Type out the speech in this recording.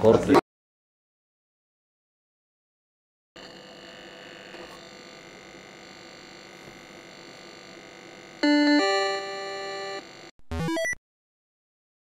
Corte.